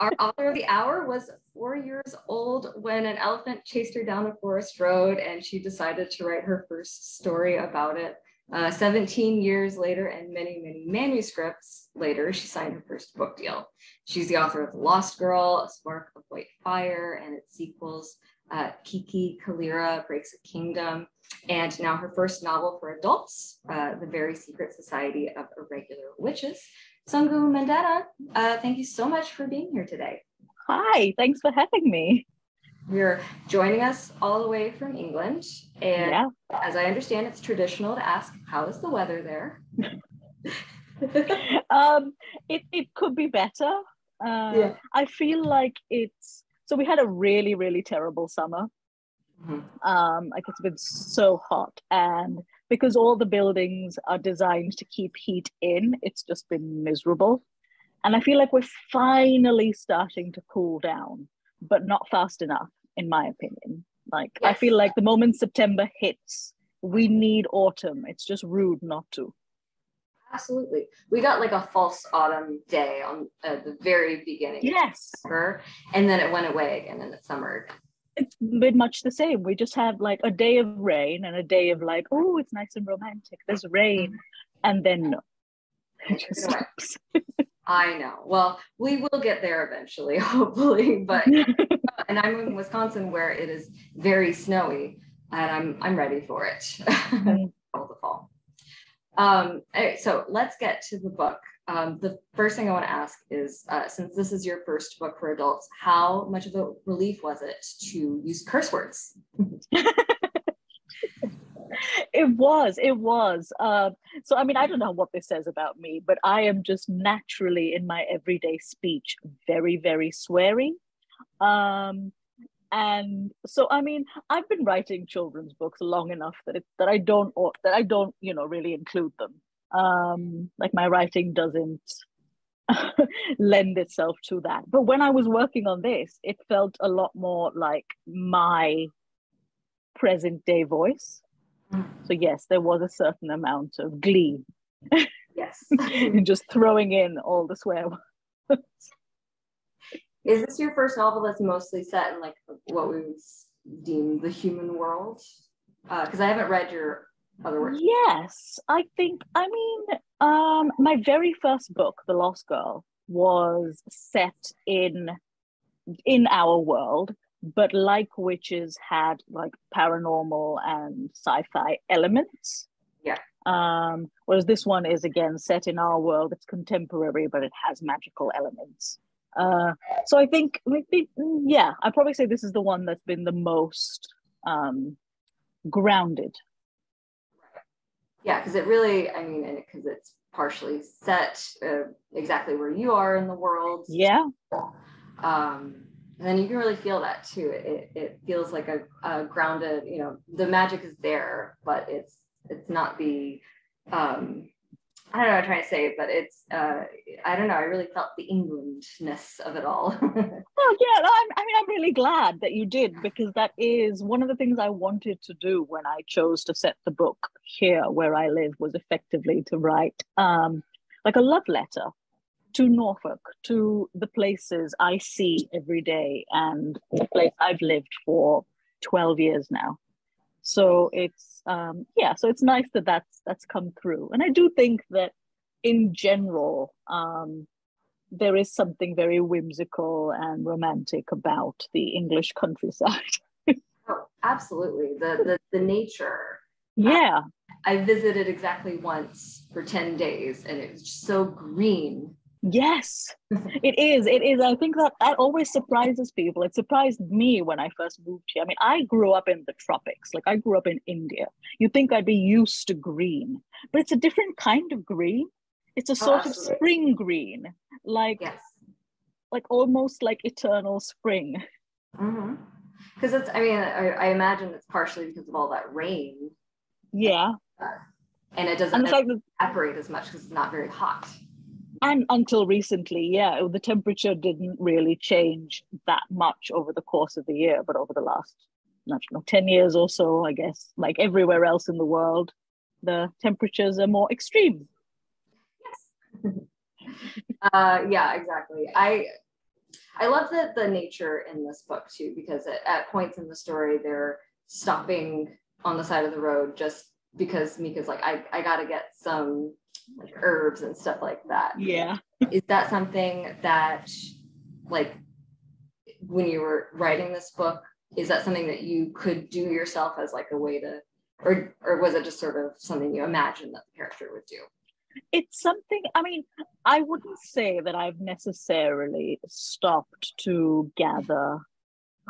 Our author of the hour was four years old when an elephant chased her down a forest road and she decided to write her first story about it. Uh, 17 years later and many, many manuscripts later, she signed her first book deal. She's the author of The Lost Girl, A Spark of White Fire, and its sequels, uh, Kiki Kallira Breaks a Kingdom, and now her first novel for adults, uh, The Very Secret Society of Irregular Witches. Sangu Mandanna, uh, thank you so much for being here today. Hi, thanks for having me. You're joining us all the way from England. And yeah. as I understand, it's traditional to ask, how is the weather there? um, it, it could be better. Uh, yeah. I feel like it's so we had a really, really terrible summer. Mm-hmm. Um, like it's been so hot, and because all the buildings are designed to keep heat in, it's just been miserable. And I feel like we're finally starting to cool down but not fast enough, in my opinion. Like, yes. I feel like the moment September hits, we need autumn. It's just rude not to. Absolutely. We got like a false autumn day on uh, the very beginning. Yes. September, and then it went away again and it's summer again. It's been much the same. We just have like a day of rain and a day of like, oh, it's nice and romantic. There's rain. And then no. It just stops. I know. Well, we will get there eventually, hopefully. But and I'm in Wisconsin where it is very snowy, and I'm I'm ready for it. Mm-hmm. All the fall. Um, so let's get to the book. Um, the first thing I want to ask is, uh, since this is your first book for adults, how much of a relief was it to use curse words? it was it was. Uh, so i mean i don't know what this says about me but i am just naturally in my everyday speech very very sweary. Um, and so i mean i've been writing children's books long enough that it, that i don't that i don't you know really include them um, like my writing doesn't lend itself to that but when i was working on this it felt a lot more like my present day voice so yes, there was a certain amount of glee. Yes. And just throwing in all the swear words. Is this your first novel that's mostly set in like what we would deem the human world? Because uh, I haven't read your other works. Yes, I think. I mean, um, my very first book, The Lost Girl, was set in in our world, but like witches had like paranormal and sci-fi elements yeah um whereas this one is again set in our world it's contemporary but it has magical elements uh so i think maybe yeah I'd probably say this is the one that's been the most um grounded yeah because it really i mean because it's partially set uh, exactly where you are in the world. Yeah. Um and then you can really feel that too. It, it feels like a, a grounded you know the magic is there but it's it's not the um I don't know what I'm trying to say, but it's uh, I don't know. I really felt the Englandness of it all. oh yeah, I'm, I mean, I'm really glad that you did because that is one of the things I wanted to do when I chose to set the book here where I live was effectively to write um, like a love letter to Norfolk, to the places I see every day and the place I've lived for 12 years now. So it's um, yeah, so it's nice that that's that's come through, and I do think that in general um, there is something very whimsical and romantic about the English countryside. oh, absolutely, the the, the nature. Yeah, I, I visited exactly once for ten days, and it was just so green Yes, it is. It is. I think that that always surprises people. It surprised me when I first moved here. I mean, I grew up in the tropics. Like I grew up in India. You think I'd be used to green, but it's a different kind of green. It's a oh, sort oh, of spring green, like yes. like almost like eternal spring. Because mm-hmm. it's. I mean, I, I, imagine it's partially because of all that rain. Yeah. Uh, and it doesn't and evaporate as much because it's not very hot and until recently, yeah, the temperature didn't really change that much over the course of the year, but over the last, not know, 10 years or so, I guess, like everywhere else in the world, the temperatures are more extreme. Yes. uh, yeah, exactly. I, I love that the nature in this book too, because at, at points in the story they're stopping on the side of the road just because Mika's like, I, I gotta get some like herbs and stuff like that. Yeah. Is that something that like when you were writing this book, is that something that you could do yourself as like a way to or or was it just sort of something you imagined that the character would do? It's something, I mean, I wouldn't say that I've necessarily stopped to gather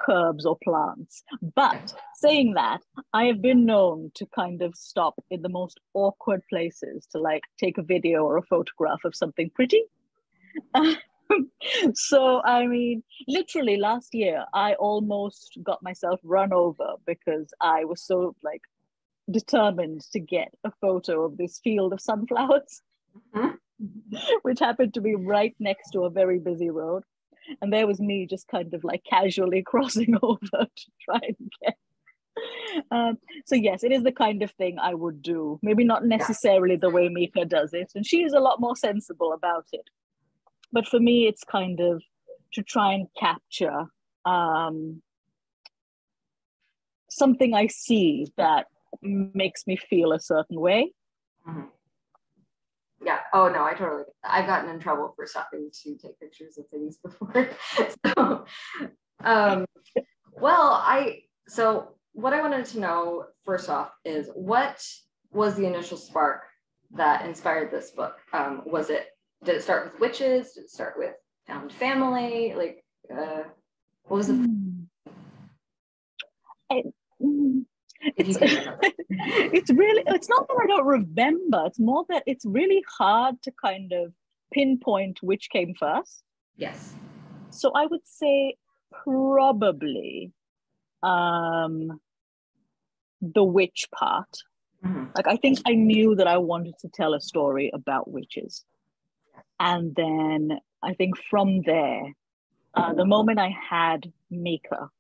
herbs or plants. But saying that, I have been known to kind of stop in the most awkward places to like take a video or a photograph of something pretty. so, I mean, literally last year, I almost got myself run over because I was so like determined to get a photo of this field of sunflowers. Mm-hmm. which happened to be right next to a very busy road and there was me just kind of like casually crossing over to try and get um, so yes it is the kind of thing i would do. Maybe not necessarily the way mika does it and she is a lot more sensible about it. But for me it's kind of to try and capture um, something i see that makes me feel a certain way. Mm-hmm. Oh no, I totally. I've gotten in trouble for stopping to take pictures of things before. so, um, well, I so what I wanted to know first off is what was the initial spark that inspired this book? Um, was it did it start with witches? Did it start with found family? Like, uh, what was the? Mm. I, mm, it's, it's really it's not that i don't remember. It's more that it's really hard to kind of pinpoint which came first. Yes. So i would say probably um the witch part. Mm-hmm. like i think i knew that i wanted to tell a story about witches. And then i think from there uh, the moment i had mika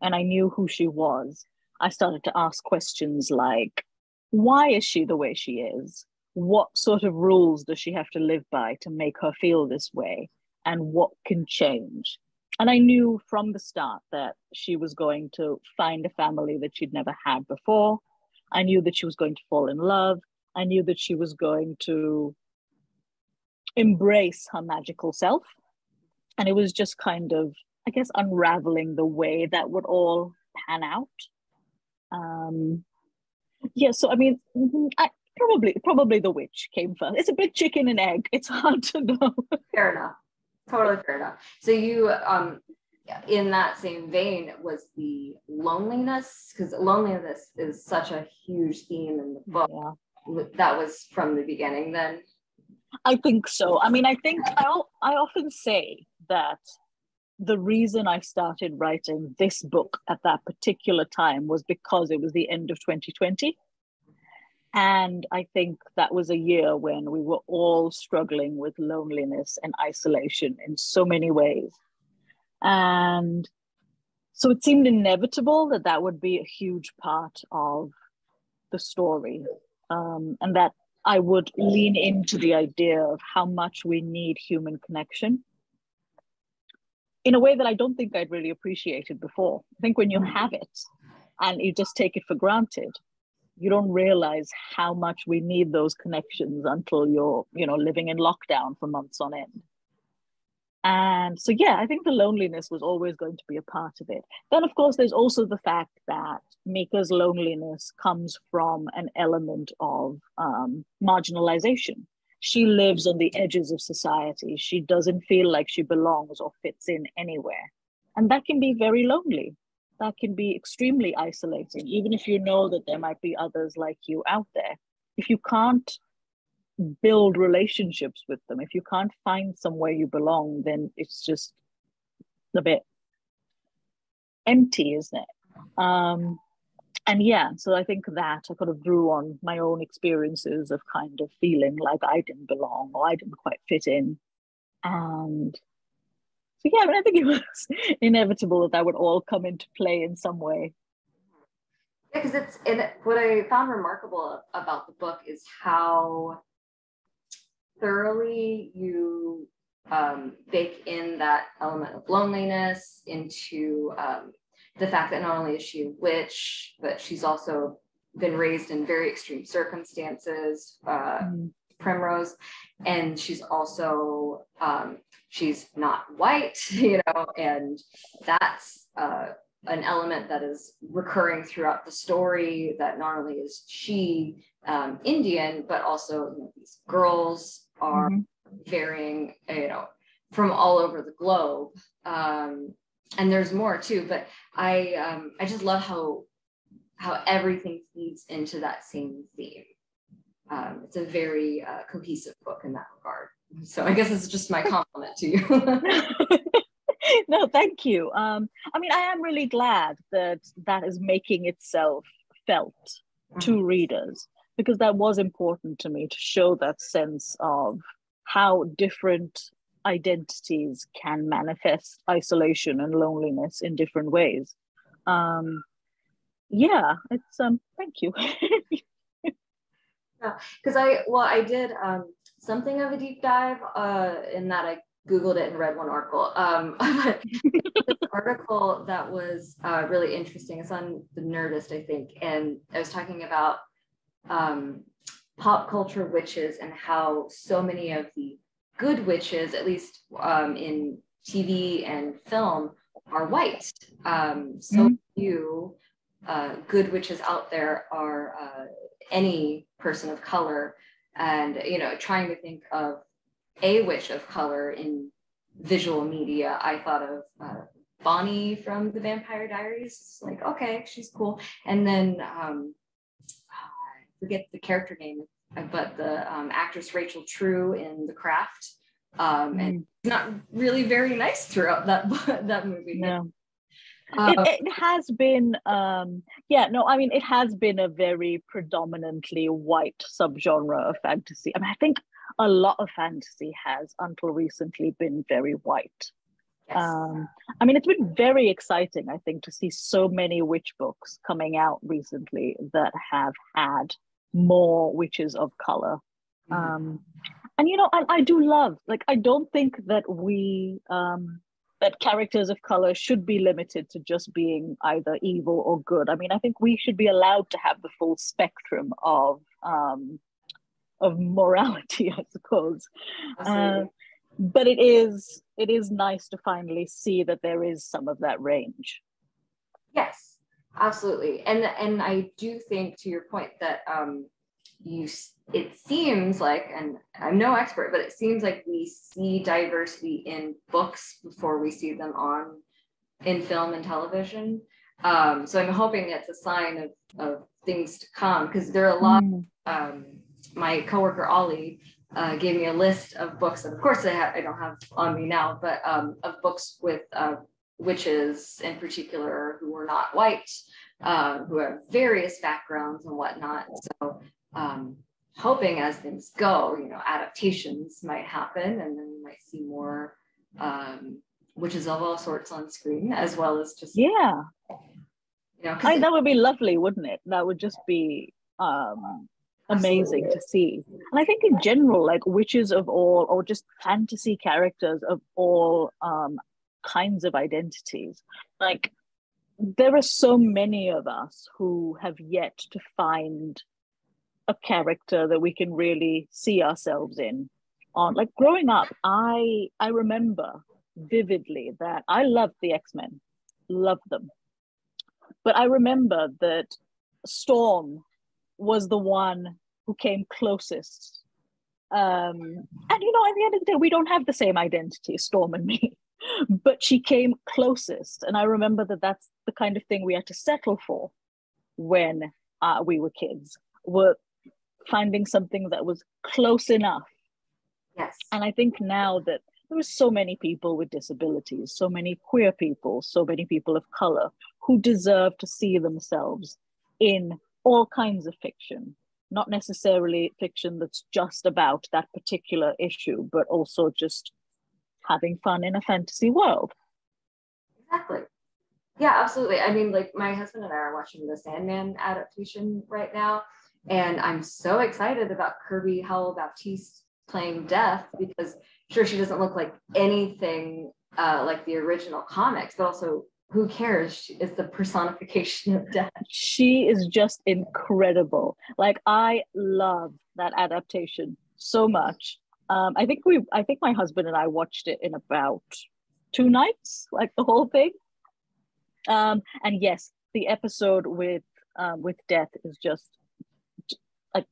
and i knew who she was I started to ask questions like, why is she the way she is? What sort of rules does she have to live by to make her feel this way? And what can change? And I knew from the start that she was going to find a family that she'd never had before. I knew that she was going to fall in love. I knew that she was going to embrace her magical self. And it was just kind of, I guess, unraveling the way that would all pan out um, yeah, so I mean, mm-hmm, I, probably probably the witch came first. It's a bit chicken and egg. It's hard to know. fair enough. Totally fair enough. So you um in that same vein was the loneliness because loneliness is such a huge theme in the book. Yeah. That was from the beginning then. I think so. I mean, I think I I often say that the reason I started writing this book at that particular time was because it was the end of 2020. And I think that was a year when we were all struggling with loneliness and isolation in so many ways. And so it seemed inevitable that that would be a huge part of the story. Um, and that I would lean into the idea of how much we need human connection in a way that I don't think I'd really appreciated before. I think when you have it and you just take it for granted, you don't realize how much we need those connections until you're, you know, living in lockdown for months on end. And so, yeah, I think the loneliness was always going to be a part of it. Then, of course, there's also the fact that Mika's loneliness comes from an element of um, marginalization she lives on the edges of society. She doesn't feel like she belongs or fits in anywhere. And that can be very lonely. That can be extremely isolating, even if you know that there might be others like you out there. If you can't build relationships with them, if you can't find somewhere you belong, then it's just a bit empty, isn't it? Um, and yeah, so I think that I kind of drew on my own experiences of kind of feeling like I didn't belong or I didn't quite fit in. And so yeah, I, mean, I think it was inevitable that that would all come into play in some way. Yeah, because it's and what I found remarkable about the book is how thoroughly you um, bake in that element of loneliness into um, the fact that not only is she a witch, but she's also been raised in very extreme circumstances, uh, mm. Primrose, and she's also um, she's not white, you know, and that's uh, an element that is recurring throughout the story. That not only is she um, Indian, but also you know, these girls are mm-hmm. varying, you know, from all over the globe. Um, and there's more too, but I um, I just love how how everything feeds into that same theme. Um, it's a very uh, cohesive book in that regard. So I guess it's just my compliment to you. no, thank you. Um, I mean, I am really glad that that is making itself felt mm-hmm. to readers because that was important to me to show that sense of how different identities can manifest isolation and loneliness in different ways. Um, yeah, it's um. Thank you. yeah, because I well, I did um something of a deep dive uh in that I googled it and read one article. Um, article that was uh, really interesting. It's on the Nerdist, I think, and I was talking about um, pop culture witches and how so many of the good witches, at least um, in TV and film, are white. Um, so mm-hmm. few uh, good witches out there are uh, any person of color, and you know, trying to think of a witch of color in visual media, I thought of uh, Bonnie from The Vampire Diaries. Like, okay, she's cool. And then um, I forget the character name, but the um, actress Rachel True in The Craft. Um, mm. And not really very nice throughout that that movie. No. Uh, it, it, has been um yeah no i mean it has been a very predominantly white subgenre of fantasy i mean i think a lot of fantasy has until recently been very white yes. um i mean it's been very exciting i think to see so many witch books coming out recently that have had more witches of color mm-hmm. um and you know I, I do love like i don't think that we um that characters of color should be limited to just being either evil or good. I mean, I think we should be allowed to have the full spectrum of um, of morality, I suppose. Uh, but it is it is nice to finally see that there is some of that range. Yes, absolutely, and and I do think to your point that um, you it seems like and i'm no expert but it seems like we see diversity in books before we see them on in film and television um, so i'm hoping it's a sign of, of things to come because there are a lot mm. um, my coworker ollie uh, gave me a list of books and of course i, have, I don't have on me now but um, of books with uh, witches in particular who were not white uh, who have various backgrounds and whatnot so um, hoping as things go, you know, adaptations might happen and then we might see more um, witches of all sorts on screen as well as just yeah. You know, I, that would be lovely, wouldn't it? That would just be um, amazing Absolutely. to see. And I think in general, like witches of all, or just fantasy characters of all um, kinds of identities, like there are so many of us who have yet to find a character that we can really see ourselves in. On like growing up i i remember vividly that i loved the x-men loved them. But i remember that storm was the one who came closest. Um and you know at the end of the day we don't have the same identity storm and me but she came closest and i remember that that's the kind of thing we had to settle for when uh, we were kids were finding something that was close enough. Yes. And I think now that there are so many people with disabilities, so many queer people, so many people of color who deserve to see themselves in all kinds of fiction, not necessarily fiction that's just about that particular issue, but also just having fun in a fantasy world. Exactly. Yeah, absolutely. I mean, like my husband and I are watching the Sandman adaptation right now. And I'm so excited about Kirby Howell Baptiste playing death because sure she doesn't look like anything uh, like the original comics, but also who cares? She is the personification of death. She is just incredible. Like I love that adaptation so much. Um, I think we, I think my husband and I watched it in about two nights, like the whole thing. Um, and yes, the episode with um, with death is just like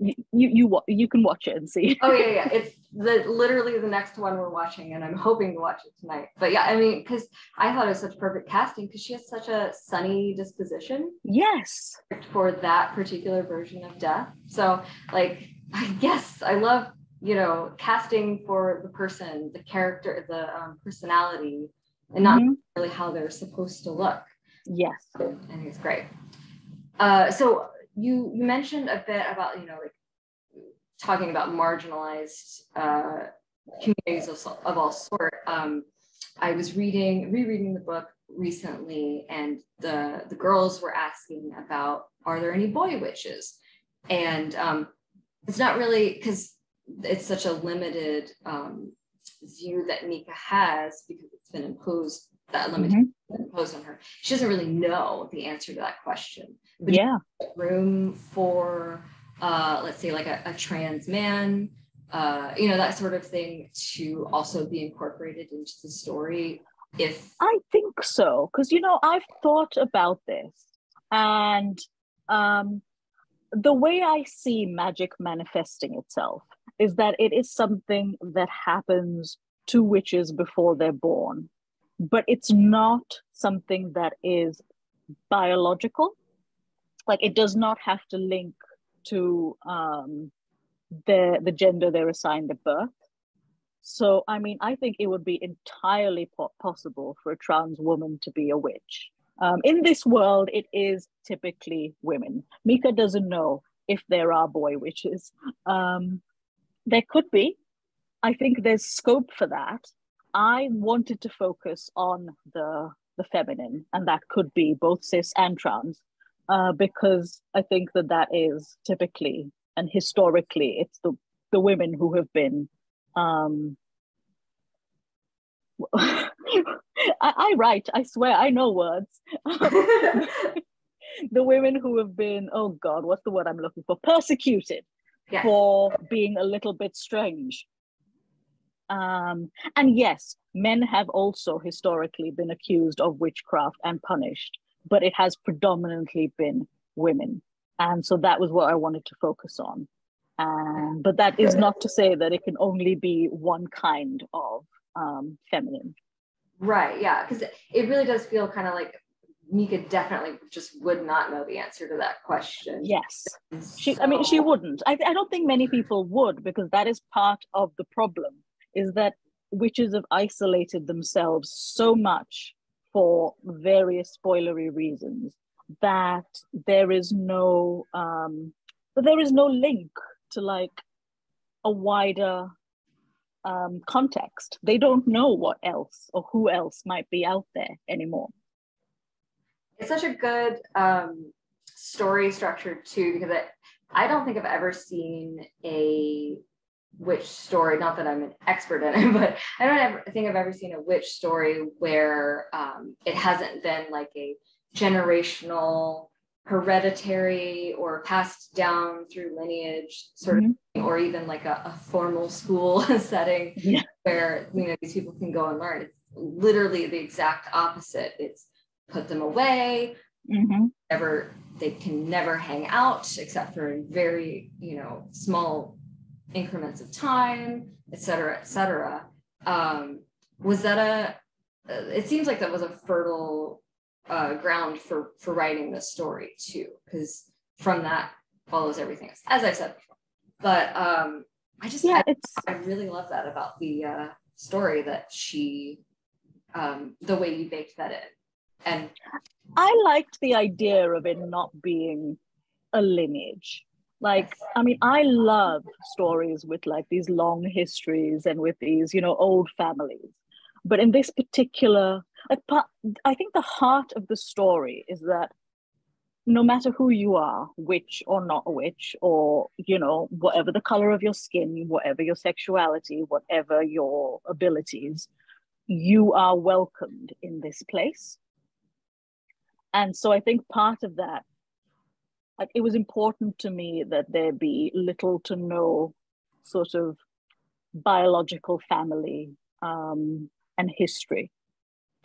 you you you can watch it and see. oh yeah, yeah. It's the literally the next one we're watching, and I'm hoping to watch it tonight. But yeah, I mean, because I thought it was such perfect casting because she has such a sunny disposition. Yes. For that particular version of death. So like, I guess I love you know casting for the person, the character, the um, personality, and not mm-hmm. really how they're supposed to look. Yes. and it's great. Uh, so you you mentioned a bit about you know like talking about marginalized uh, communities of, of all sort. Um, I was reading rereading the book recently, and the the girls were asking about are there any boy witches, and um, it's not really because it's such a limited um, view that Mika has because it's been imposed that limitation mm-hmm. imposed on her. She doesn't really know the answer to that question. But yeah. Room for, uh, let's say, like a, a trans man, uh, you know, that sort of thing to also be incorporated into the story. If I think so, because you know, I've thought about this, and um, the way I see magic manifesting itself is that it is something that happens to witches before they're born but it's not something that is biological. Like it does not have to link to um, the the gender they're assigned at birth. So, I mean, I think it would be entirely po- possible for a trans woman to be a witch. Um, in this world, it is typically women. Mika doesn't know if there are boy witches. Um, there could be. I think there's scope for that. I wanted to focus on the the feminine, and that could be both cis and trans, uh, because I think that that is typically and historically it's the the women who have been. Um, I, I write. I swear, I know words. the women who have been, oh God, what's the word I'm looking for? Persecuted yes. for being a little bit strange um, and yes, men have also historically been accused of witchcraft and punished, but it has predominantly been women. And so that was what I wanted to focus on. Um, but that is not to say that it can only be one kind of um, feminine. Right. Yeah. Because it really does feel kind of like Mika definitely just would not know the answer to that question. Yes. She, I mean, she wouldn't. I, I don't think many people would because that is part of the problem is that witches have isolated themselves so much for various spoilery reasons that there is no um there is no link to like a wider um context. They don't know what else or who else might be out there anymore. It's such a good um story structure too because it, i don't think i've ever seen a witch story not that i'm an expert in it but i don't ever think i've ever seen a witch story where um, it hasn't been like a generational hereditary or passed down through lineage sort mm-hmm. of thing, or even like a, a formal school setting yeah. where you know these people can go and learn it's literally the exact opposite it's put them away mm-hmm. never they can never hang out except for in very you know small increments of time, et cetera, et cetera. Um, was that a, it seems like that was a fertile uh, ground for, for writing this story too, because from that follows everything else, as I said before. But um, I just, yeah, I, it's, I really love that about the uh, story that she, um, the way you baked that in. And I liked the idea of it not being a lineage like i mean i love stories with like these long histories and with these you know old families but in this particular like i think the heart of the story is that no matter who you are, witch or not a witch, or you know, whatever the color of your skin, whatever your sexuality, whatever your abilities, you are welcomed in this place. And so I think part of that, like it was important to me that there be little to no sort of biological family um, and history,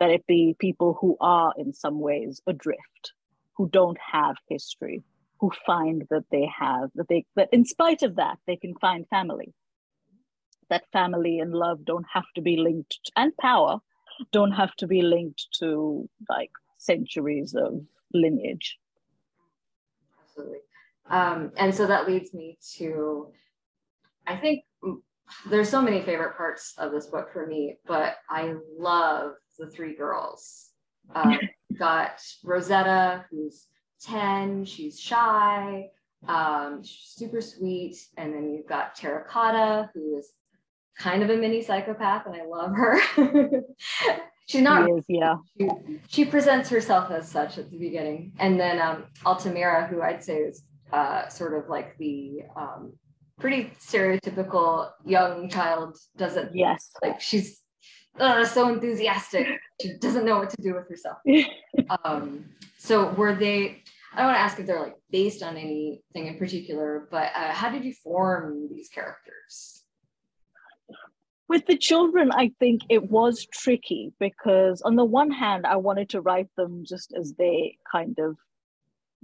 that it be people who are in some ways adrift who don't have history, who find that they have, that they, that in spite of that, they can find family. That family and love don't have to be linked, and power don't have to be linked to like centuries of lineage. Absolutely. Um, and so that leads me to, I think there's so many favorite parts of this book for me, but I love the three girls. Um, got Rosetta, who's 10, she's shy, um, she's super sweet. And then you've got Terracotta, who is kind of a mini psychopath, and I love her. she's not, she is, yeah. She, she, presents herself as such at the beginning. And then um, Altamira, who I'd say is uh, sort of like the um, pretty stereotypical young child, doesn't, yes, like she's uh, so enthusiastic. She doesn't know what to do with herself. um, so were they? I don't want to ask if they're like based on anything in particular, but uh, how did you form these characters? With the children, I think it was tricky because, on the one hand, I wanted to write them just as they kind of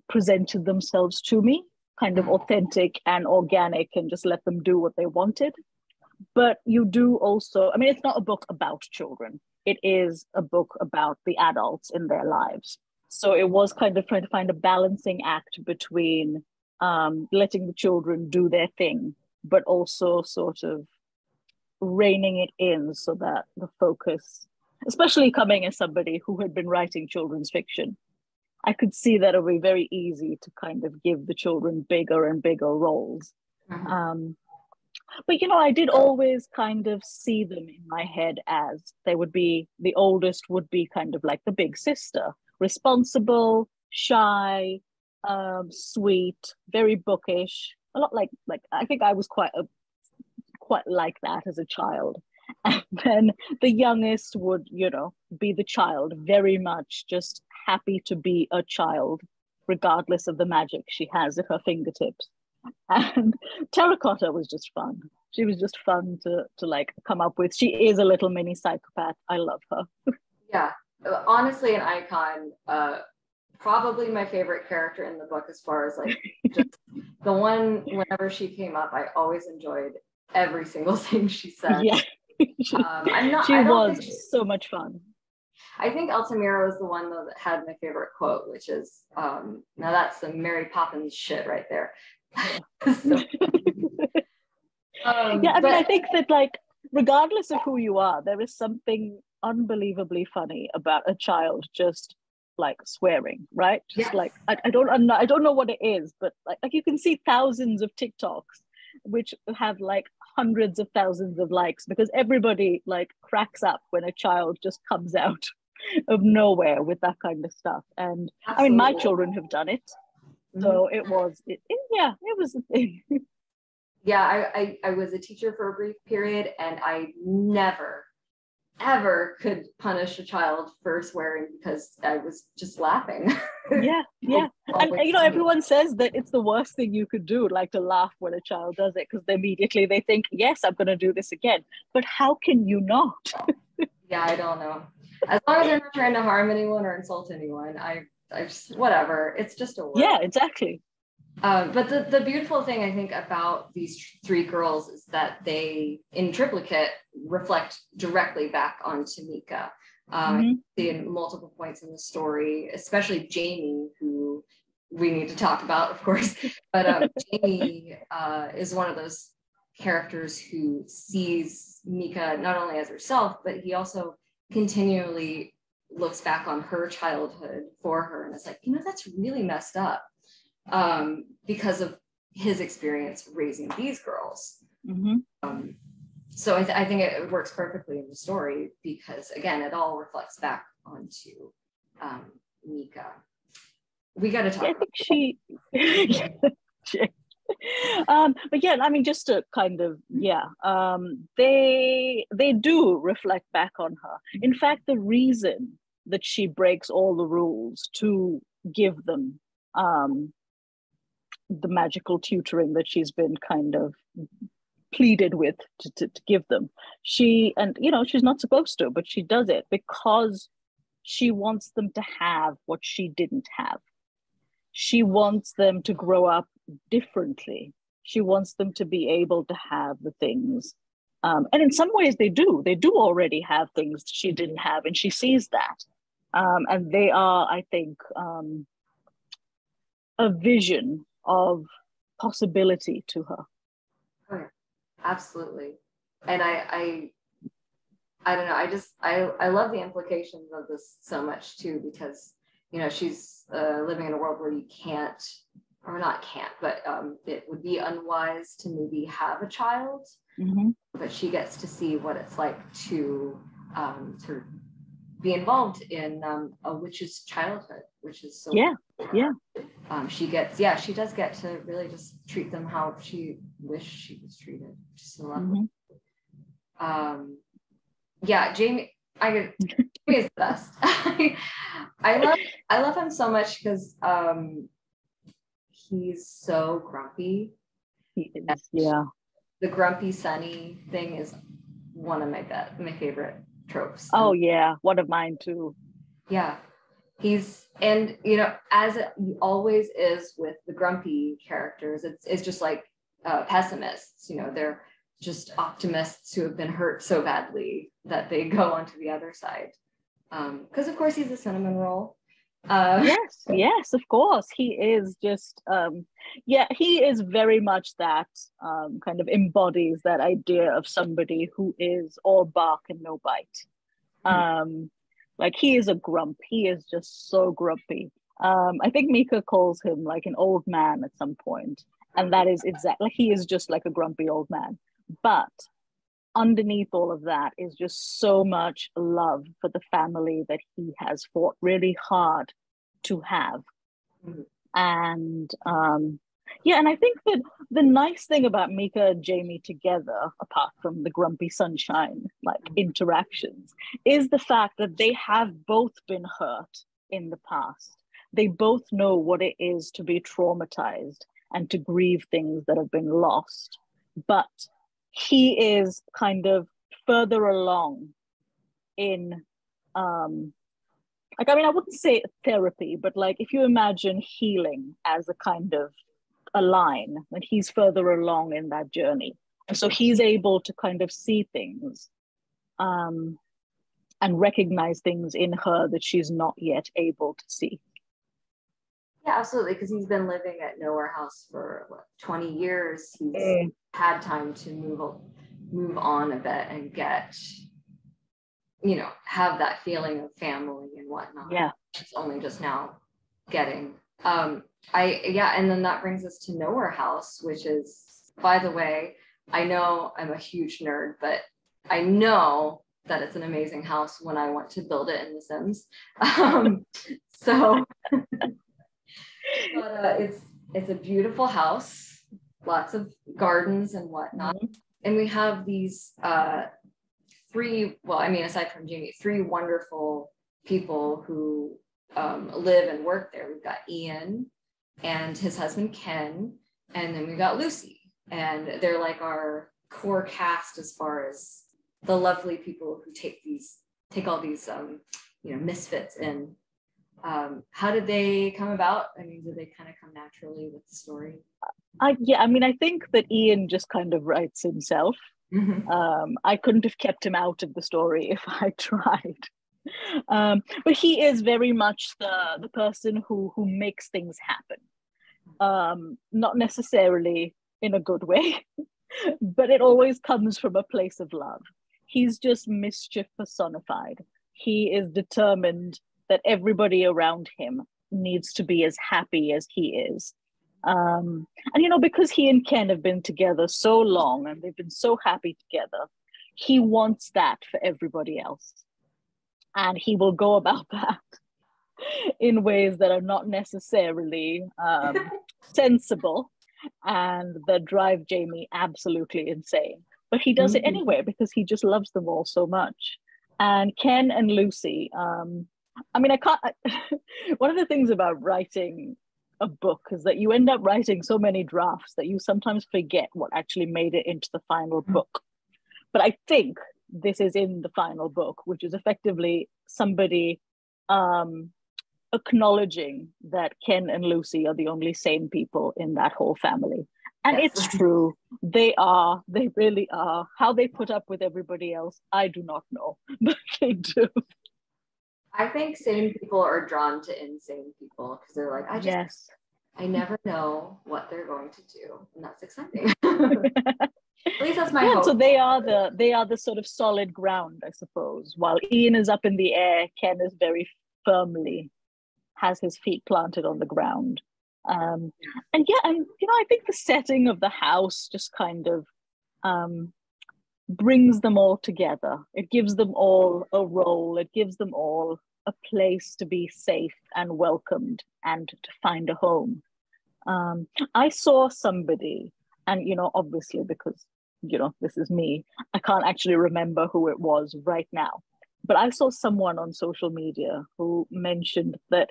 presented themselves to me, kind of mm. authentic and organic, and just let them do what they wanted but you do also i mean it's not a book about children. It is a book about the adults in their lives. So it was kind of trying to find a balancing act between um, letting the children do their thing but also sort of reining it in so that the focus especially coming as somebody who had been writing children's fiction i could see that it would be very easy to kind of give the children bigger and bigger roles. Mm-hmm. um, but you know i did always kind of see them in my head as they would be the oldest would be kind of like the big sister responsible shy um, sweet very bookish a lot like like i think i was quite a quite like that as a child. And then the youngest would you know be the child very much just happy to be a child regardless of the magic she has at her fingertips and terracotta was just fun. She was just fun to to like come up with. She is a little mini psychopath. I love her. Yeah. Honestly an icon uh probably my favorite character in the book as far as like just the one whenever she came up i always enjoyed every single thing she said. Yeah. Um, I'm not, she was she, so much fun. I think Altamira was the one though that had my favorite quote, which is um, now that's the Mary Poppins shit right there. So, um, yeah, I but, mean, I think that like regardless of who you are, there is something unbelievably funny about a child just like swearing, right? Just yes. like I, I don't I don't know what it is, but like, like you can see thousands of TikToks which have like hundreds of thousands of likes because everybody like cracks up when a child just comes out of nowhere with that kind of stuff. And Absolutely. I mean, my children have done it, so mm-hmm. it was it, it, yeah it was a thing. Yeah I, I i was a teacher for a brief period and i never ever could punish a child for swearing because i was just laughing. Yeah yeah. And you know everyone says that it's the worst thing you could do like to laugh when a child does it because immediately they think yes i'm going to do this again. But how can you not? Yeah i don't know. As long as they're not trying to harm anyone or insult anyone i I just whatever. It's just a word. Yeah, exactly. Um, but the, the beautiful thing I think about these three girls is that they, in triplicate, reflect directly back on Tamika. Um, mm-hmm. in multiple points in the story, especially Jamie, who we need to talk about, of course. But um, Jamie uh, is one of those characters who sees Mika not only as herself, but he also continually looks back on her childhood for her and is like, you know, that's really messed up um, because of his experience raising these girls. Mm-hmm. Um, so I, th- I, think it works perfectly in the story because again, it all reflects back onto um, Mika. we got to talk. I think she. um, but yeah, I mean, just to kind of yeah, um, they they do reflect back on her. In fact, the reason that she breaks all the rules to give them um, the magical tutoring that she's been kind of pleaded with to, to, to give them, she and you know she's not supposed to, but she does it because she wants them to have what she didn't have. She wants them to grow up differently. She wants them to be able to have the things. Um, and in some ways, they do. They do already have things she didn't have, and she sees that. Um, and they are, I think, um, a vision of possibility to her. Oh, absolutely. And I, I, I don't know. I just, I, I love the implications of this so much too, because you know she's uh, living in a world where you can't or not can't, but um, it would be unwise to maybe have a child. Mm-hmm. But she gets to see what it's like to um, sort of be involved in um, a witch's childhood, which is so yeah, yeah. Um, she gets yeah, she does get to really just treat them how she wished she was treated, Just so lovely. Mm-hmm. Um, yeah, Jamie, I Jamie is the best. I love I love him so much because um, he's so grumpy. He is, yeah. The grumpy Sunny thing is one of my bet my favorite tropes. Oh yeah, one of mine too. Yeah. He's and you know, as it always is with the grumpy characters, it's it's just like uh, pessimists, you know, they're just optimists who have been hurt so badly that they go onto the other side. Because um, of course he's a cinnamon roll, uh, yes, yes, of course. He is just, um, yeah, he is very much that um, kind of embodies that idea of somebody who is all bark and no bite. Mm-hmm. Um, like he is a grump. He is just so grumpy. Um, I think Mika calls him like an old man at some point, and that is exactly he is just like a grumpy old man. But underneath all of that is just so much love for the family that he has fought really hard to have. Mm-hmm. And um, yeah, and I think that the nice thing about Mika and Jamie together, apart from the grumpy sunshine like mm-hmm. interactions, is the fact that they have both been hurt in the past. They both know what it is to be traumatized and to grieve things that have been lost. But he is kind of further along in um like i mean i wouldn't say therapy but like if you imagine healing as a kind of a line then he's further along in that journey. And so he's able to kind of see things um and recognize things in her that she's not yet able to see yeah, absolutely. Because he's been living at Nowhere House for what, 20 years. He's mm. had time to move move on a bit and get, you know, have that feeling of family and whatnot. Yeah. It's only just now getting. Um, I yeah, and then that brings us to Nowhere House, which is, by the way, I know I'm a huge nerd, but I know that it's an amazing house when I want to build it in The Sims. Um, so but uh, it's it's a beautiful house, lots of gardens and whatnot, mm-hmm. and we have these uh, three. Well, I mean, aside from Jamie, three wonderful people who um, live and work there. We've got Ian and his husband Ken, and then we've got Lucy, and they're like our core cast as far as the lovely people who take these take all these um, you know misfits in um, how did they come about? I mean, did they kind of come naturally with the story? I, yeah, I mean, I think that Ian just kind of writes himself. Mm-hmm. Um, I couldn't have kept him out of the story if I tried. Um, but he is very much the the person who who makes things happen. Um, not necessarily in a good way, but it always comes from a place of love. He's just mischief personified. He is determined that everybody around him needs to be as happy as he is. Um, and you know, because he and Ken have been together so long and they've been so happy together, he wants that for everybody else. And he will go about that in ways that are not necessarily um, sensible and that drive Jamie absolutely insane. But he does mm-hmm. it anyway because he just loves them all so much. And Ken and Lucy, um, I mean, I can't. one of the things about writing a book is that you end up writing so many drafts that you sometimes forget what actually made it into the final mm-hmm. book. But I think this is in the final book, which is effectively somebody um, acknowledging that Ken and Lucy are the only sane people in that whole family. And yes. it's true. They are. They really are. How they put up with everybody else, I do not know, but they do. I think sane people are drawn to insane people because they're like, I just, yes. I never know what they're going to do, and that's exciting. At least that's my yeah, hope. So they are the they are the sort of solid ground, I suppose. While Ian is up in the air, Ken is very firmly has his feet planted on the ground. Um, and yeah, and you know, I think the setting of the house just kind of um, brings them all together. It gives them all a role. It gives them all a place to be safe and welcomed and to find a home. Um, I saw somebody, and you know, obviously because you know this is me, I can't actually remember who it was right now. But I saw someone on social media who mentioned that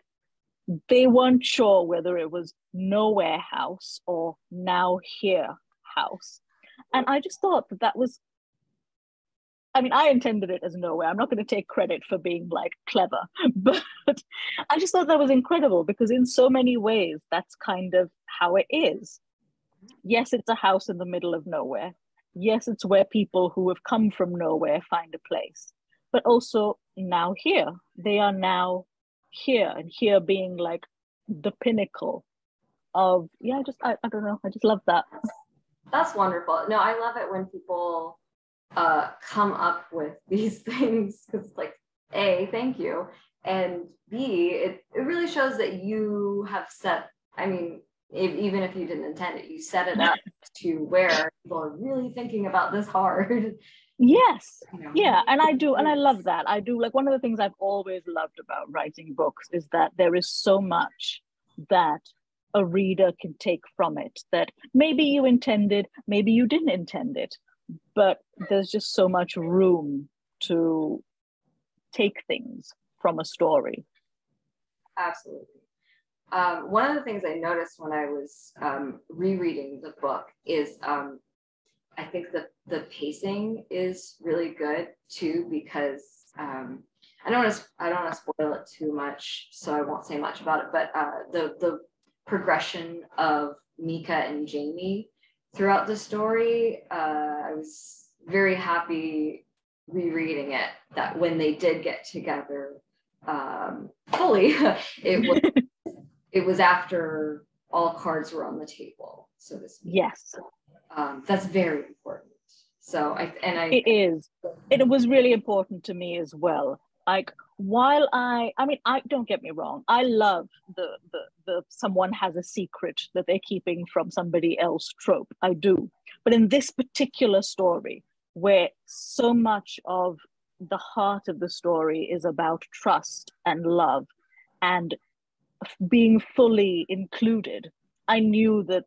they weren't sure whether it was nowhere house or now here house and i just thought that that was i mean i intended it as nowhere i'm not going to take credit for being like clever but i just thought that was incredible because in so many ways that's kind of how it is. Yes it's a house in the middle of nowhere. Yes it's where people who have come from nowhere find a place. But also now here they are now here and here being like the pinnacle of yeah just I, I don't know. I just love that. That's wonderful. No i love it when people uh come up with these things because like a thank you and b it, it really shows that you have set i mean if, even if you didn't intend it you set it up to where people are really thinking about this hard. Yes. You know, yeah and i do and i love that. I do like one of the things i've always loved about writing books is that there is so much that a reader can take from it that maybe you intended maybe you didn't intend it but there's just so much room to take things from a story absolutely um, one of the things i noticed when i was um, rereading the book is um, I think the the pacing is really good too because um, I don't want to I don't want to spoil it too much, so I won't say much about it. But uh, the the progression of Mika and Jamie throughout the story, uh, I was very happy rereading it that when they did get together um, fully, it was it was after all cards were on the table, so to speak. Yes. Um, that's very important. So i and i it is. It was really important to me as well like while i i mean i don't get me wrong i love the the the someone has a secret that they're keeping from somebody else trope. I do. But in this particular story where so much of the heart of the story is about trust and love and being fully included i knew that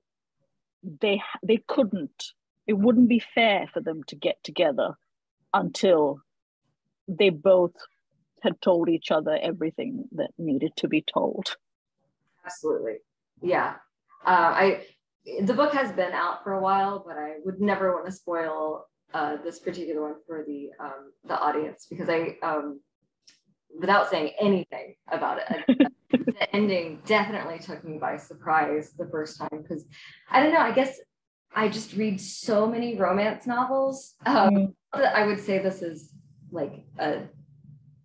they they couldn't it wouldn't be fair for them to get together until they both had told each other everything that needed to be told absolutely yeah uh, i the book has been out for a while but i would never want to spoil uh, this particular one for the um, the audience because i um, without saying anything about it the ending definitely took me by surprise the first time because I don't know. I guess I just read so many romance novels. Um, mm I would say this is like a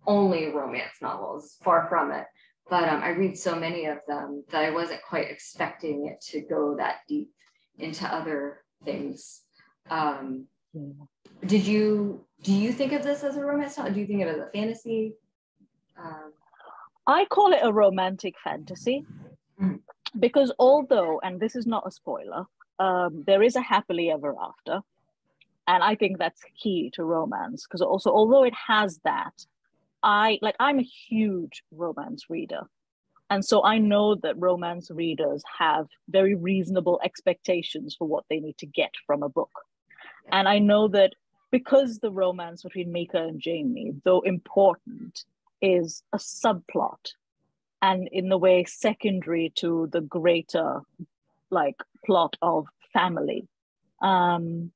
only romance novels, far from it. But um, I read so many of them that I wasn't quite expecting it to go that deep into other things. Um, did you do you think of this as a romance novel? Do you think of it as a fantasy? Um, I call it a romantic fantasy mm. because although, and this is not a spoiler, um, there is a happily ever after. And I think that's key to romance because also, although it has that, I like I'm a huge romance reader. And so I know that romance readers have very reasonable expectations for what they need to get from a book. And I know that because the romance between Mika and Jamie, though important, is a subplot and in the way secondary to the greater like plot of family. Um,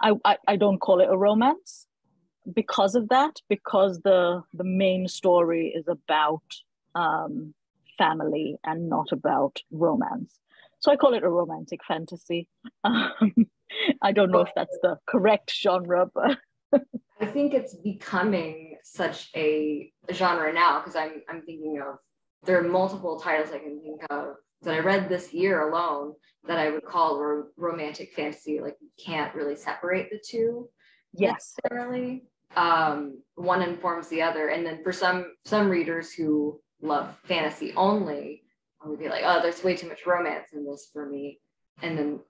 I, I, I don't call it a romance because of that, because the the main story is about um, family and not about romance. So I call it a romantic fantasy. Um, I don't know if that's the correct genre, but I think it's becoming such a genre now because I'm I'm thinking of there are multiple titles I can think of that I read this year alone that I would call ro- romantic fantasy. Like you can't really separate the two yes. necessarily. Um, one informs the other, and then for some some readers who love fantasy only, I would be like, oh, there's way too much romance in this for me. And then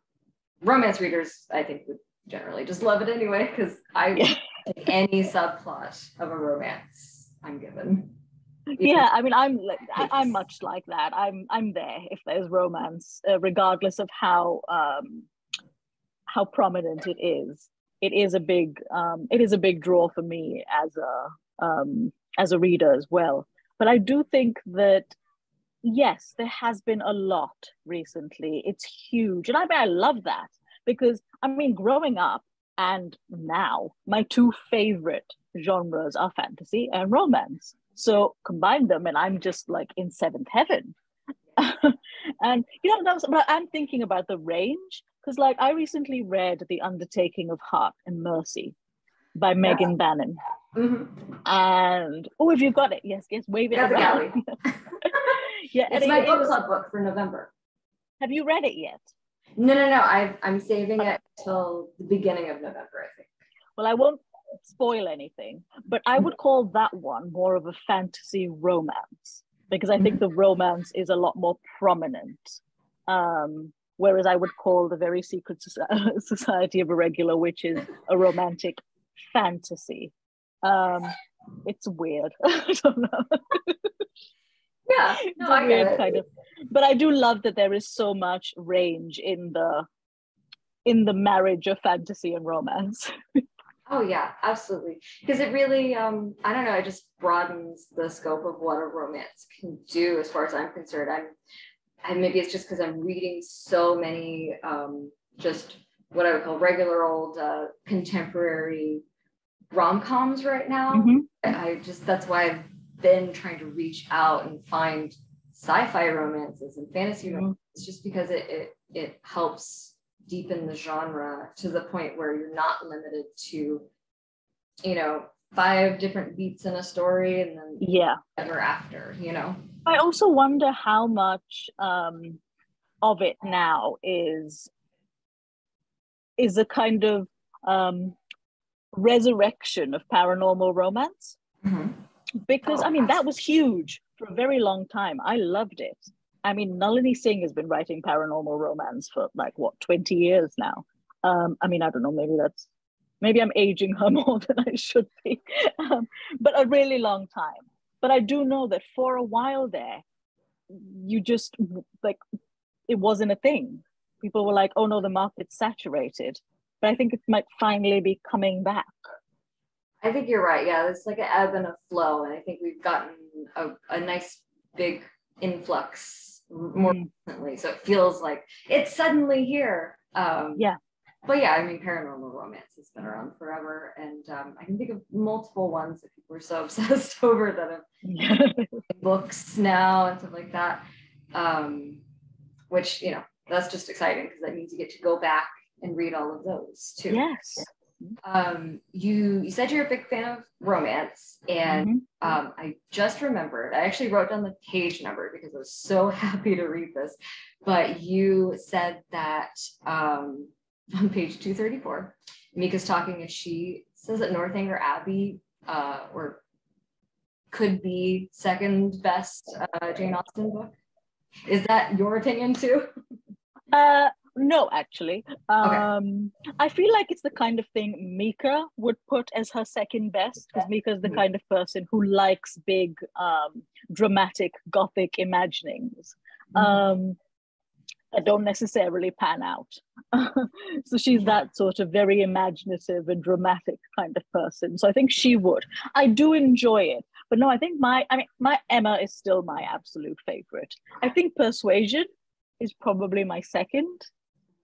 romance readers, I think, would generally just love it anyway because I yeah. any subplot of a romance I'm given yeah i mean i'm like I, am much like that i'm i'm there if there's romance uh, regardless of how um how prominent it is it is a big um it is a big draw for me as a um as a reader as well. But i do think that yes there has been a lot recently. It's huge. And i mean i love that because i mean growing up and now my two favorite genres are fantasy and romance. So combine them, and I'm just like in seventh heaven. and you know, was, but I'm thinking about the range because, like, I recently read The Undertaking of Hart and Mercy by yeah. Megan Bannen. Mm-hmm. And oh, if you've got it, yes, yes, wave it around. yeah, it's my book club book for November. Have you read it yet? No, no, no. i I'm saving it till the beginning of November, I think. Well, I won't spoil anything, but I would call that one more of a fantasy romance because I think the romance is a lot more prominent. Um, whereas I would call the very secret society of a regular irregular witches a romantic fantasy. Um, it's weird. I don't know. Yeah, no, I weird it. kind of. But I do love that there is so much range in the in the marriage of fantasy and romance. Oh yeah, absolutely. Because it really, um, I don't know, it just broadens the scope of what a romance can do, as far as I'm concerned. I'm, and maybe it's just because I'm reading so many, um, just what I would call regular old uh, contemporary rom coms right now. Mm-hmm. I just that's why I've been trying to reach out and find sci-fi romances and fantasy mm-hmm. romances, just because it it it helps deepen the genre to the point where you're not limited to, you know, five different beats in a story and then yeah ever after, you know. I also wonder how much um, of it now is is a kind of um, resurrection of paranormal romance. Mm-hmm. Because I mean, that was huge for a very long time. I loved it. I mean, Nalini Singh has been writing paranormal romance for like what 20 years now. Um, I mean, I don't know, maybe that's maybe I'm aging her more than I should be, um, but a really long time. But I do know that for a while there, you just like it wasn't a thing. People were like, "Oh no, the market's saturated," but I think it might finally be coming back. I think you're right. Yeah, it's like an ebb and a flow, and I think we've gotten a, a nice big influx more mm. recently. So it feels like it's suddenly here. Um, yeah. But yeah, I mean, paranormal romance has been around forever. And um, I can think of multiple ones that people are so obsessed over that have books now and stuff like that. Um, which, you know, that's just exciting because that means you get to go back and read all of those too. Yes um, you you said you're a big fan of romance, and mm-hmm. um, I just remembered. I actually wrote down the page number because I was so happy to read this. But you said that um, on page two thirty four, Mika's talking, and she says that Northanger Abbey uh, or could be second best uh, Jane Austen book. Is that your opinion too? Uh, no, actually. Um, okay. I feel like it's the kind of thing Mika would put as her second best because Mika is the mm-hmm. kind of person who likes big, um, dramatic, gothic imaginings. Mm-hmm. Um, that don't necessarily pan out. so she's that sort of very imaginative and dramatic kind of person. So I think she would. I do enjoy it, but no, I think my I mean my Emma is still my absolute favorite. I think Persuasion is probably my second,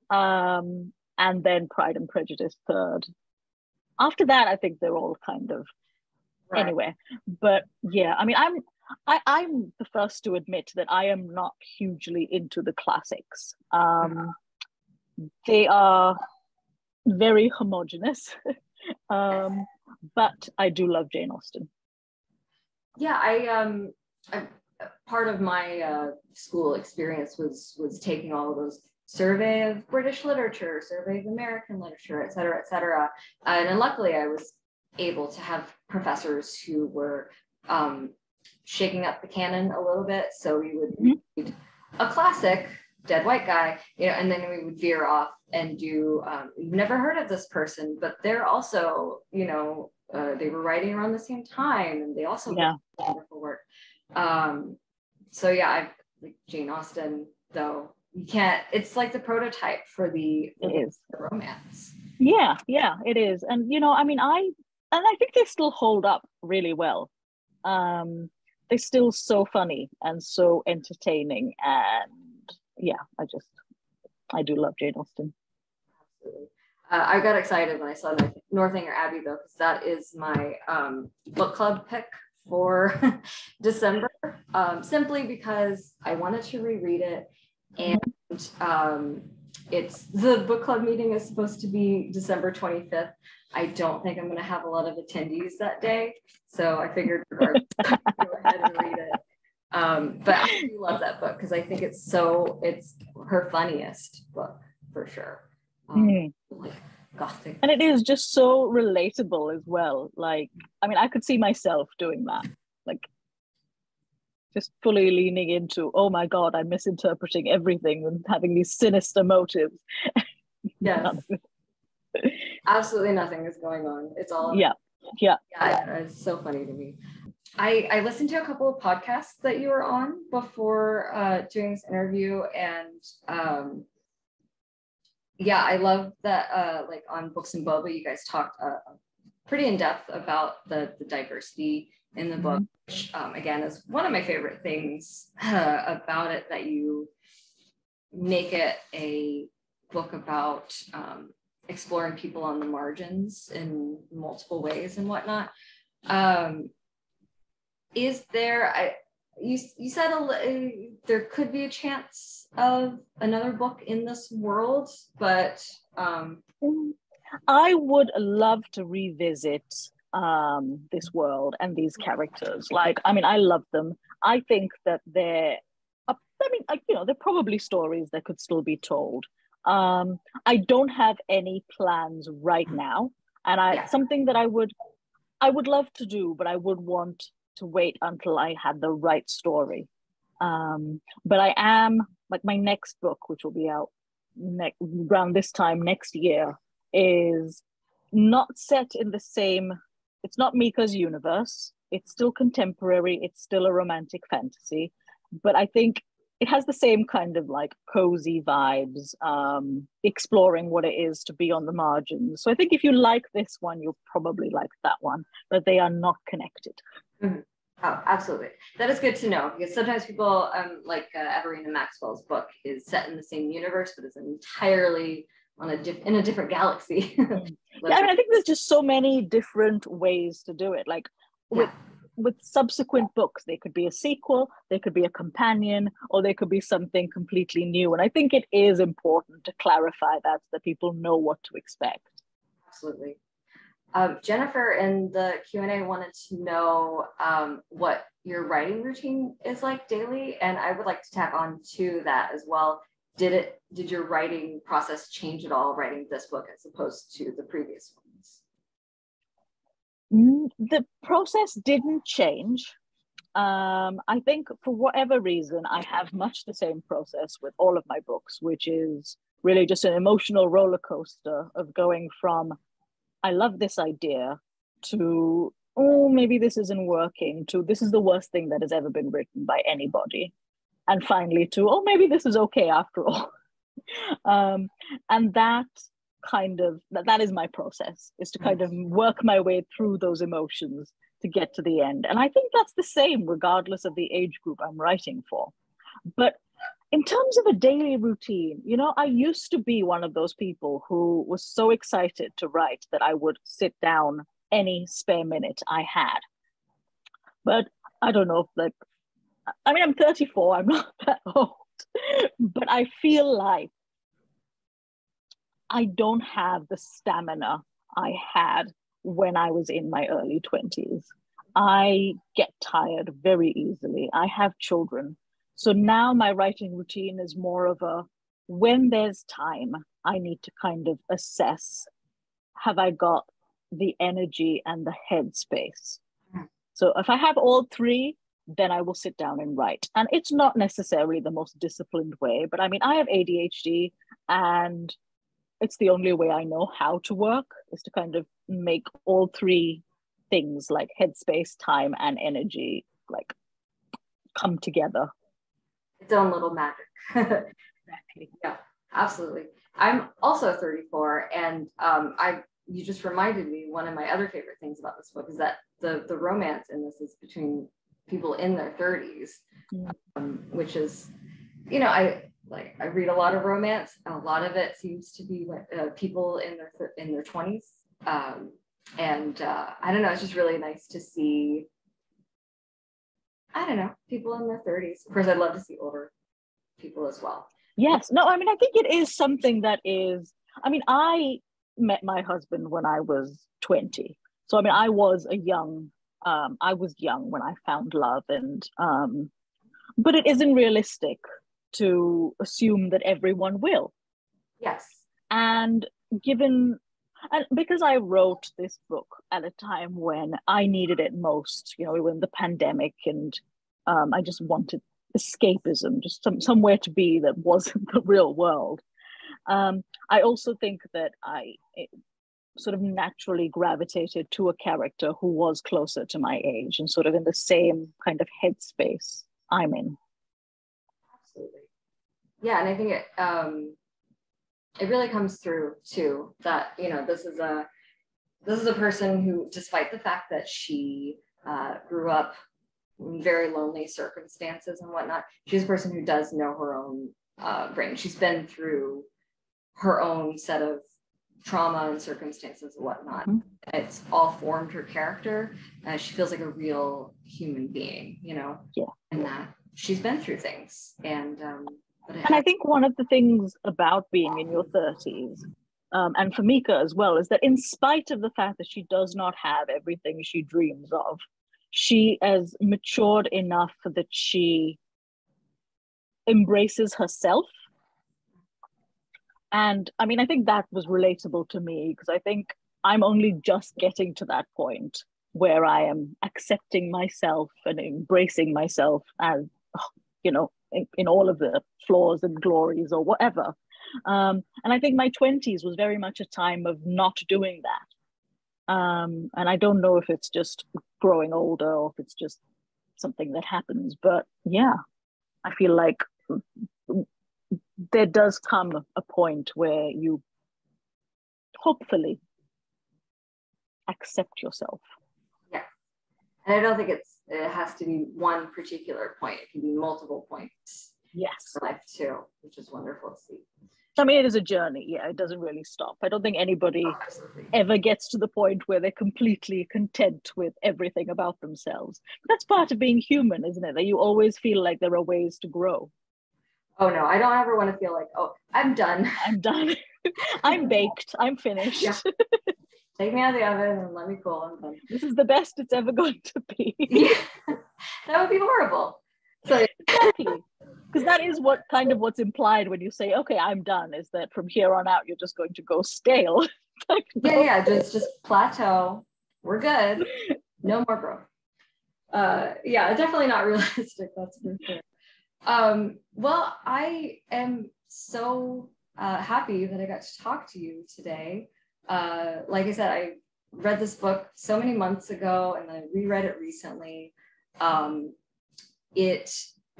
um, and then Pride and Prejudice third. After that, I think they're all kind of right. anyway. But yeah, I mean, I'm I, I'm the first to admit that I am not hugely into the classics. Um, they are very homogenous, um, but I do love Jane Austen. Yeah, I um, I, part of my uh, school experience was was taking all of those survey of British literature, survey of American literature, et cetera, et cetera. And luckily, I was able to have professors who were um, shaking up the canon a little bit. So we would mm-hmm. read a classic, Dead White Guy, you know, and then we would veer off and do. Um, you've never heard of this person, but they're also, you know, uh, they were writing around the same time, and they also yeah. wonderful work. Um, so yeah, I like Jane Austen, though you can't. It's like the prototype for the, it is. the romance. Yeah, yeah, it is, and you know, I mean, I and I think they still hold up really well. Um, they're still so funny and so entertaining. And yeah, I just, I do love Jane Austen. Absolutely. Uh, I got excited when I saw Northanger Abbey though, because that is my um, book club pick for December, um, simply because I wanted to reread it. And um, it's the book club meeting is supposed to be December 25th. I don't think I'm going to have a lot of attendees that day. So I figured go ahead and read it. Um, but I do love that book because I think it's so, it's her funniest book for sure. Um, mm. like gothic. And it is just so relatable as well. Like, I mean, I could see myself doing that. Like, just fully leaning into, oh my God, I'm misinterpreting everything and having these sinister motives. Yes absolutely nothing is going on. It's all yeah, yeah. Yeah, it's so funny to me. I I listened to a couple of podcasts that you were on before uh, doing this interview, and um, yeah, I love that. Uh, like on Books and Boba, you guys talked uh, pretty in depth about the the diversity in the book, mm-hmm. which um, again is one of my favorite things uh, about it. That you make it a book about um, exploring people on the margins in multiple ways and whatnot. Um, is there, I, you, you said a, there could be a chance of another book in this world, but um, I would love to revisit um, this world and these characters. Like, I mean, I love them. I think that they're, I mean, you know, they're probably stories that could still be told. Um, I don't have any plans right now, and I yeah. something that I would I would love to do, but I would want to wait until I had the right story. Um, but I am like my next book, which will be out around this time next year, is not set in the same. It's not Mika's universe. It's still contemporary. It's still a romantic fantasy, but I think it has the same kind of like cozy vibes, um, exploring what it is to be on the margins. So I think if you like this one, you'll probably like that one, but they are not connected. Mm-hmm. Oh, absolutely. That is good to know because sometimes people, um, like uh, Everina Maxwell's book, is set in the same universe, but it's entirely on a diff- in a different galaxy. yeah, I mean, I think there's just so many different ways to do it. Like with yeah with subsequent books. They could be a sequel they could be a companion or they could be something completely new. And i think it is important to clarify that so that people know what to expect. Absolutely. Um, jennifer in the q&a wanted to know um, what your writing routine is like daily and i would like to tack on to that as well. Did it did your writing process change at all writing this book as opposed to the previous one the process didn't change. Um, I think for whatever reason, I have much the same process with all of my books, which is really just an emotional roller coaster of going from I love this idea to oh maybe this isn't working to this is the worst thing that has ever been written by anybody and finally to oh maybe this is okay after all um, and that kind of that, that is my process is to kind of work my way through those emotions to get to the end. And i think that's the same regardless of the age group i'm writing for. But in terms of a daily routine, you know, I used to be one of those people who was so excited to write that I would sit down any spare minute I had. But I don't know if like, I mean, I'm 34, I'm not that old, but I feel like I don't have the stamina I had when I was in my early 20s. I get tired very easily. I have children so now my writing routine is more of a when there's time, I need to kind of assess have I got the energy and the headspace? Hmm. So if I have all three, then I will sit down and write. And it's not necessarily the most disciplined way, but I mean, I have ADHD and it's the only way I know how to work is to kind of make all three things like headspace, time, and energy like come together its own little magic. exactly. Yeah, absolutely. I'm also 34, and um, I you just reminded me one of my other favorite things about this book is that the the romance in this is between people in their 30s, mm. um, which is, you know, I like I read a lot of romance, and a lot of it seems to be uh, people in their in their 20s. Um, and uh, I don't know, it's just really nice to see I don't know, people in their 30s. Of course, I'd love to see older people as well. Yes. No, I mean, I think it is something that is, I mean, I met my husband when I was 20. So, I mean, I was a young, um, I was young when I found love. And, um, but it isn't realistic to assume that everyone will. Yes. And given and because I wrote this book at a time when I needed it most, you know, when the pandemic and um, I just wanted escapism, just some, somewhere to be that wasn't the real world. Um, I also think that I sort of naturally gravitated to a character who was closer to my age and sort of in the same kind of headspace I'm in. Absolutely. Yeah, and I think it um, it really comes through too that you know this is a this is a person who despite the fact that she uh, grew up in very lonely circumstances and whatnot she's a person who does know her own uh, brain. She's been through her own set of trauma and circumstances and whatnot. Mm-hmm. it's all formed her character uh, she feels like a real human being you know? Yeah. And that she's been through things and um, and I think one of the things about being in your 30s, um, and for Mika as well, is that in spite of the fact that she does not have everything she dreams of, she has matured enough that she embraces herself. And I mean, I think that was relatable to me because I think I'm only just getting to that point where I am accepting myself and embracing myself as, you know, in, all of the flaws and glories or whatever. Um, and I think my 20s was very much a time of not doing that. Um, and I don't know if it's just growing older or if it's just something that happens. But yeah, I feel like there does come a point where you hopefully accept yourself. Yeah. And I don't think it's it has to be one particular point. It can be multiple points. Yes. Life too, which is wonderful to see. I mean, it is a journey. Yeah, it doesn't really stop. I don't think anybody oh, ever gets to the point where they're completely content with everything about themselves. But that's part of being human, isn't it? That you always feel like there are ways to grow. Oh no, I don't ever want to feel like, oh, I'm done. I'm done. I'm baked. I'm finished. Yeah. Take me out of the oven and let me cool. Done. This is the best it's ever going to be. yeah. That would be horrible. So exactly. Because that is what kind of what's implied when you say, okay, I'm done, is that from here on out you're just going to go stale. like, no. Yeah, yeah, just just plateau. We're good. No more growth. Uh yeah, definitely not realistic, that's for sure. Um, well, I am so uh, happy that I got to talk to you today. Uh, like I said, I read this book so many months ago and then I reread it recently. Um, it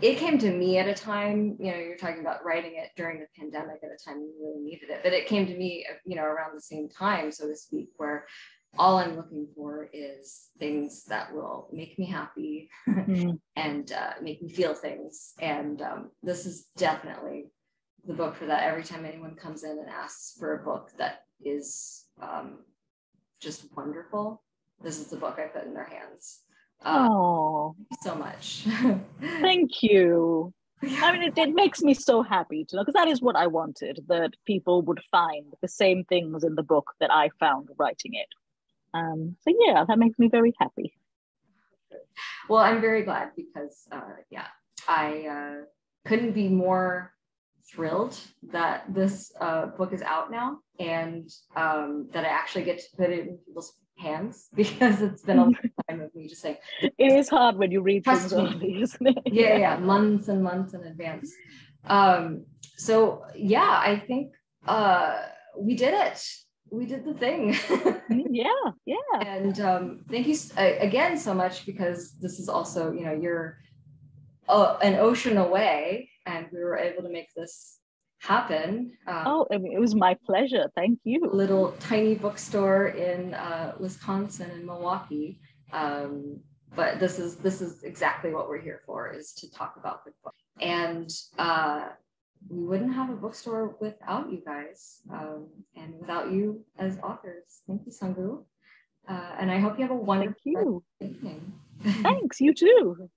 it came to me at a time, you know, you're talking about writing it during the pandemic at a time you really needed it, but it came to me, you know, around the same time, so to speak, where all I'm looking for is things that will make me happy mm-hmm. and uh, make me feel things. And um, this is definitely the book for that. Every time anyone comes in and asks for a book that is um, just wonderful, this is the book I put in their hands. Um, oh, so much. thank you. I mean, it, it makes me so happy to know because that is what I wanted that people would find the same things in the book that I found writing it. Um, so yeah, that makes me very happy. Well, I'm very glad because uh, yeah, I uh, couldn't be more thrilled that this uh, book is out now and um, that I actually get to put it in people's hands because it's been a long time of me just saying. It is hard when you read things early, isn't it? Yeah, yeah, months and months in advance. Um, so yeah, I think uh, we did it we did the thing. yeah, yeah. And um, thank you again so much because this is also, you know, you're uh, an ocean away, and we were able to make this happen. Um, oh, I mean, it was my pleasure. Thank you. Little tiny bookstore in uh, Wisconsin and Milwaukee. Um, but this is this is exactly what we're here for is to talk about the book and uh, we wouldn't have a bookstore without you guys um, and without you as authors. Thank you, Sangu. Uh, and I hope you have a wonderful evening. Thanks, you too.